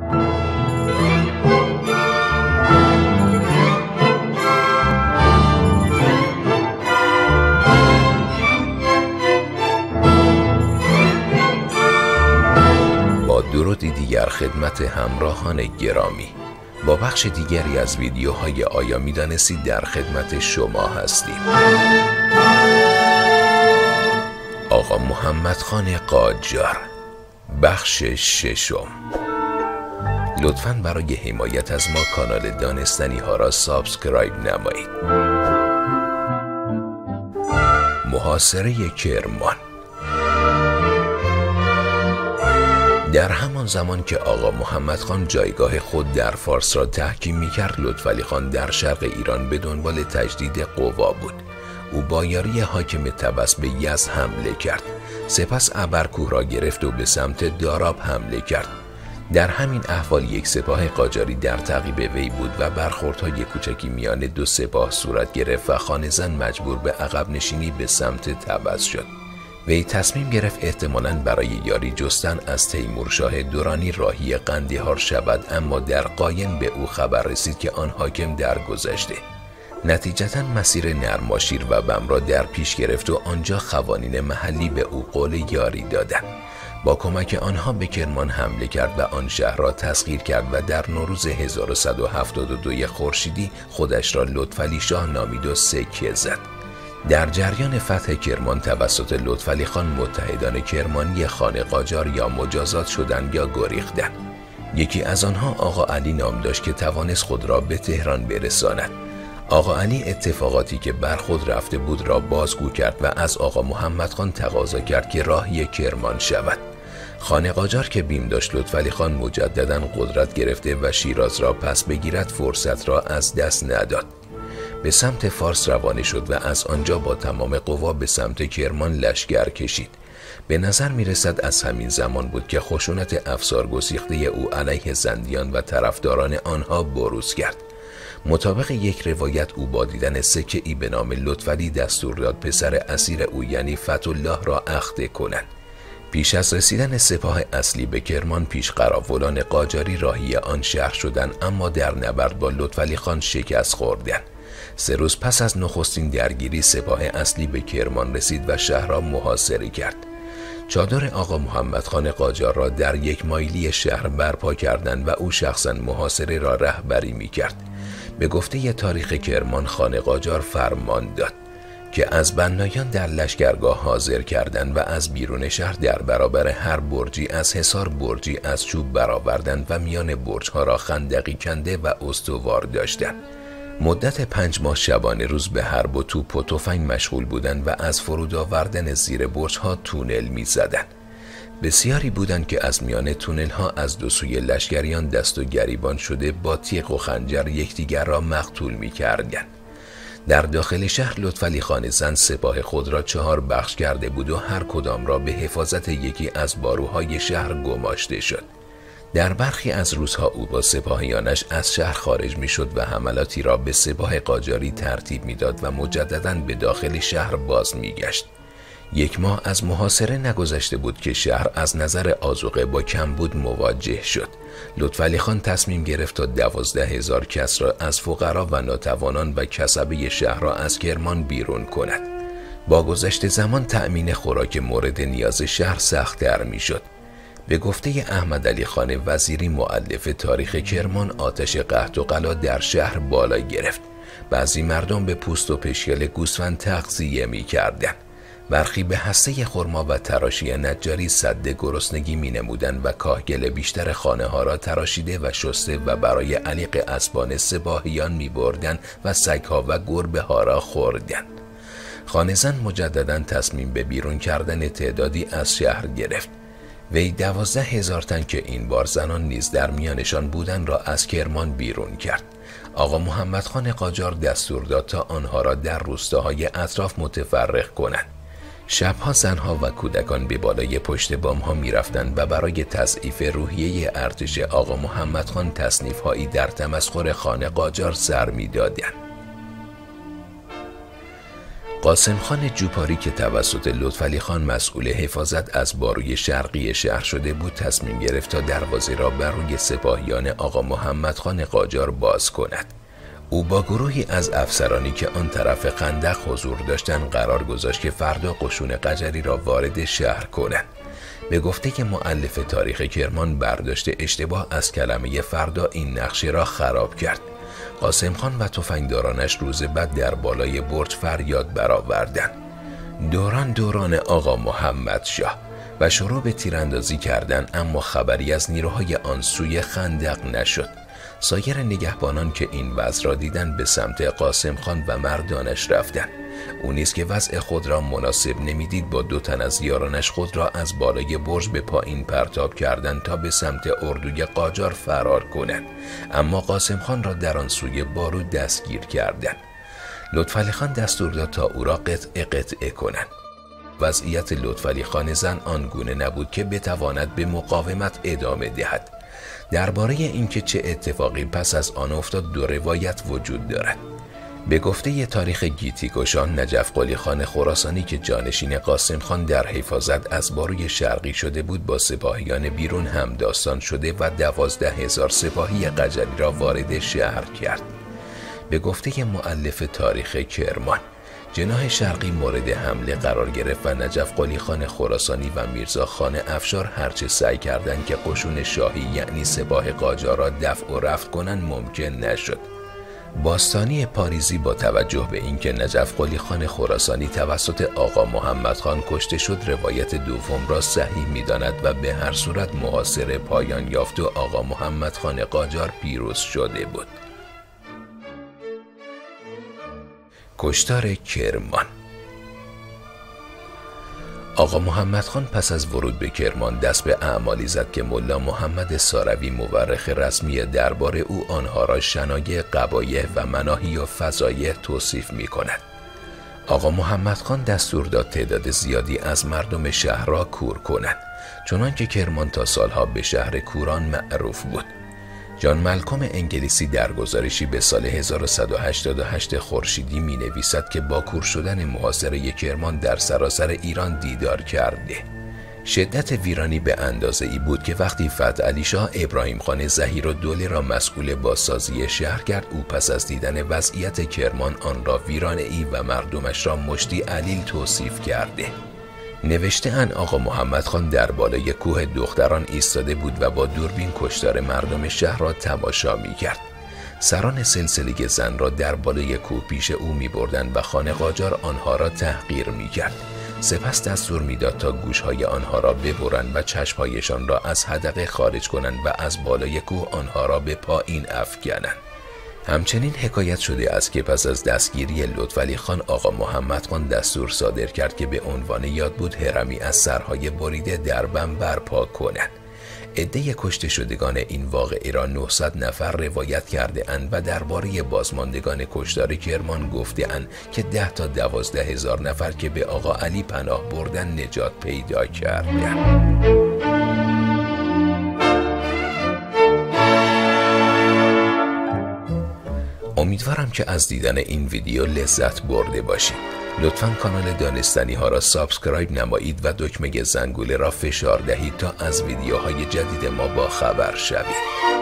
با درودی دیگر خدمت همراهان گرامی. با بخش دیگری از ویدیوهای آیا می‌دانستید در خدمت شما هستیم. آقا محمد خان قاجار بخش ششم. لطفا برای حمایت از ما کانال دانستنی ها را subscribe نمایید. محاصره کرمان. در همان زمان که آقا محمد خان جایگاه خود در فارس را تحکیم می کرد لطفعلی خان در شرق ایران به دنبال تجدید قوا بود. او با یاری حاکم طبس به یزد حمله کرد. سپس ابرکوه را گرفت و به سمت داراب حمله کرد. در همین احوال یک سپاه قاجاری در تعقیب وی بود و برخوردهای کوچکی میان دو سپاه صورت گرفت و خانزن مجبور به عقب نشینی به سمت تبس شد. وی تصمیم گرفت احتمالا برای یاری جستن از تیمورشاه دورانی راهی قندیهار شود اما در قاین به او خبر رسید که آن حاکم درگذشته. نتیجتا مسیر نرماشیر و بم را در پیش گرفت و آنجا خوانین محلی به او قول یاری دادند. با کمک آنها به کرمان حمله کرد و آن شهر را تسخیر کرد و در نوروز 1172 خورشیدی خودش را لطفعلی شاه نامید و سکه زد. در جریان فتح کرمان توسط لطفعلی خان متحدان کرمانی خانه قاجار یا مجازات شدند یا گریختند. یکی از آنها آقا علی نام داشت که توانست خود را به تهران برساند. آقا علی اتفاقاتی که بر خود رفته بود را بازگو کرد و از آقا محمد خان تقاضا کرد که راهی کرمان شود. خانه قاجار که بیم داشت لطفعلی خان مجددا قدرت گرفته و شیراز را پس بگیرد فرصت را از دست نداد. به سمت فارس روانه شد و از آنجا با تمام قوا به سمت کرمان لشگر کشید. به نظر می رسد از همین زمان بود که خشونت افسار گسیخته او علیه زندیان و طرفداران آنها بروز کرد. مطابق یک روایت او با دیدن سکه ای به نام لطفلی دستور داد پسر اسیر او یعنی الله را اخته کنند. پیش از رسیدن سپاه اصلی به کرمان پیش قراولان قاجاری راهی آن شهر شدند اما در نبرد با لطفعلی خان شکست خوردند سه روز پس از نخستین درگیری سپاه اصلی به کرمان رسید و شهر را محاصره کرد. چادر آقا محمد خان قاجار را در یک مایلی شهر برپا کردند و او شخصا محاصره را رهبری می کرد به گفته تاریخ کرمان خان قاجار فرمان داد. که از بنایان در لشکرگاه حاضر کردند و از بیرون شهر در برابر هر برجی از حصار برجی از چوب برآوردند و میان برجها را خندقی کنده و استوار داشتند مدت پنج ماه شبانه روز به حرب و توپ و تفنگ مشغول بودند و از فرود آوردن زیر برج ها تونل می زدن. بسیاری بودند که از میان تونل ها از دو سوی لشکریان دست و گریبان شده با تیغ و خنجر یکدیگر را مقتول می کردن. در داخل شهر لطفعلی خان زن سپاه خود را چهار بخش کرده بود و هر کدام را به حفاظت یکی از باروهای شهر گماشته شد. در برخی از روزها او با سپاهیانش از شهر خارج می شد و حملاتی را به سپاه قاجاری ترتیب می‌داد و مجددا به داخل شهر باز می گشت. یک ماه از محاصره نگذشته بود که شهر از نظر آزوقه با کمبود مواجه شد. لطفعلی خان تصمیم گرفت تا دوازده هزار کس را از فقرا و ناتوانان و کسبه شهر را از کرمان بیرون کند. با گذشت زمان تأمین خوراک مورد نیاز شهر سختتر می شد به گفته احمد علی خان وزیری معلف تاریخ کرمان آتش قحط و قلا در شهر بالا گرفت. بعضی مردم به پوست و پشکل گوسفند تغذیه می کردن. برخی به هسته خرما و تراشی نجاری صد گرسنگی می نمودن و کاهگل بیشتر خانه ها را تراشیده و شسته و برای علیق اسبان سباهیان می بردن و سگها و گربه ها را خوردن. خانزن مجددا تصمیم به بیرون کردن تعدادی از شهر گرفت. وی دوازده هزار تن که این بار زنان نیز در میانشان بودن را از کرمان بیرون کرد. آقا محمد خان قاجار دستور داد تا آنها را در روستاهای اطراف متفرق کنند. شبها زنها و کودکان به بالای پشت بام ها می رفتن و برای تضعیف روحیه ارتش آقا محمد خان تصنیف هایی در تمسخر خانه قاجار سر می دادن. قاسم خان جوپاری که توسط لطفعلی خان مسئول حفاظت از باروی شرقی شهر شده بود تصمیم گرفت تا دروازه را بر روی سپاهیان آقا محمد خان قاجار باز کند او با گروهی از افسرانی که آن طرف خندق حضور داشتند قرار گذاشت که فردا قشون قجری را وارد شهر کنند. به گفته که معلف تاریخ کرمان برداشته اشتباه از کلمه فردا این نقشه را خراب کرد. قاسم خان و تفنگدارانش روز بعد در بالای برج فریاد برآوردند. دوران دوران آقا محمد شاه و شروع به تیراندازی کردن اما خبری از نیروهای آن سوی خندق نشد. سایر نگهبانان که این وضع را دیدن به سمت قاسم خان و مردانش رفتند او نیز که وضع خود را مناسب نمی‌دید با دو تن از یارانش خود را از بالای برج به پایین پرتاب کردند تا به سمت اردوی قاجار فرار کنند. اما قاسم خان را در آن سوی بارود دستگیر کردند. لطفعلی خان دستور داد تا او را قطع قطعه کنند. وضعیت لطفعلی خان زن آنگونه نبود که بتواند به مقاومت ادامه دهد. درباره اینکه چه اتفاقی پس از آن افتاد دو روایت وجود دارد. به گفته ی تاریخ گیتی کشان نجف قلی خان خراسانی که جانشین قاسم خان در حفاظت از باروی شرقی شده بود با سپاهیان بیرون هم داستان شده و دوازده هزار سپاهی قجری را وارد شهر کرد. به گفته معلف تاریخ کرمان جناح شرقی مورد حمله قرار گرفت و نجف قلی خان خراسانی و میرزا خان افشار هرچه سعی کردند که قشون شاهی یعنی سپاه قاجار را دفع و رفت کنند ممکن نشد. باستانی پاریزی با توجه به اینکه نجف قلی خان خراسانی توسط آقا محمد خان کشته شد روایت دوم را صحیح می‌داند و به هر صورت محاصره پایان یافت و آقا محمد خان قاجار پیروز شده بود. کشتار کرمان آقا محمد خان پس از ورود به کرمان دست به اعمالی زد که ملا محمد ساروی مورخ رسمی دربار او آنها را شنایع قبایه و مناهی و فضایه توصیف می کند. آقا محمد خان دستور داد تعداد زیادی از مردم شهر را کور کنند چنان که کرمان تا سالها به شهر کوران معروف بود جان ملکم انگلیسی در گزارشی به سال 1188 خورشیدی می نویسد که با کور شدن محاصره کرمان در سراسر ایران دیدار کرده. شدت ویرانی به اندازه ای بود که وقتی فتح علی شاه ابراهیم خان زهیر و دوله را مسئول بازسازی شهر کرد او پس از دیدن وضعیت کرمان آن را ویرانه ای و مردمش را مشتی علیل توصیف کرده. نوشته ان آقا محمد خان در بالای کوه دختران ایستاده بود و با دوربین کشتار مردم شهر را تماشا می کرد. سران سلسله زن را در بالای کوه پیش او می بردن و خانه قاجار آنها را تحقیر می کرد. سپس دستور می‌داد تا گوشهای آنها را ببرند و چشمهایشان را از حدقه خارج کنند و از بالای کوه آنها را به پایین افکنند. همچنین حکایت شده است که پس از دستگیری لطفعلی خان آقا محمد خان دستور صادر کرد که به عنوان یاد بود هرمی از سرهای بریده در بم برپا کنند عده کشته شدگان این واقعه را 900 نفر روایت کرده اند و درباره بازماندگان کشتار کرمان گفته اند که 10 تا 12 هزار نفر که به آقا علی پناه بردن نجات پیدا کردند. امیدوارم که از دیدن این ویدیو لذت برده باشید. لطفا کانال دانستنی ها را سابسکرایب نمایید و دکمه زنگوله را فشار دهید تا از ویدیوهای جدید ما با خبر شوید.